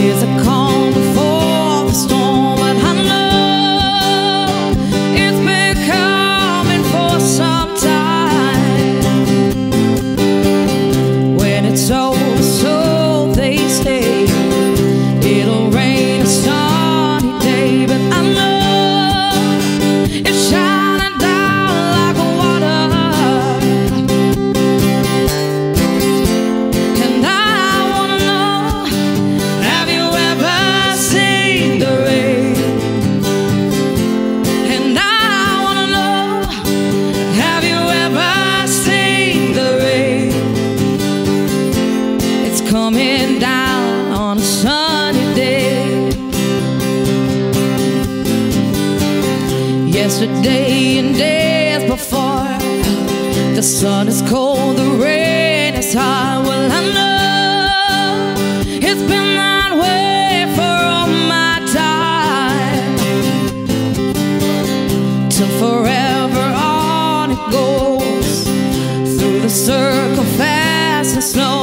there's a Yesterday and days before. The sun is cold, the rain is high. Well, I know It's been that way for all my time. Till forever on it goes. Through the circle fast and slow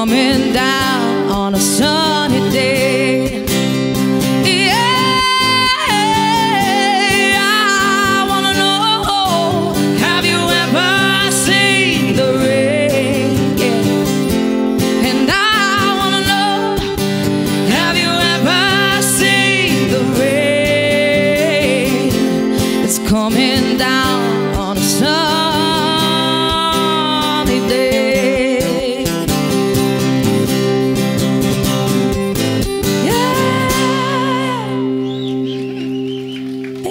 coming down on a sunny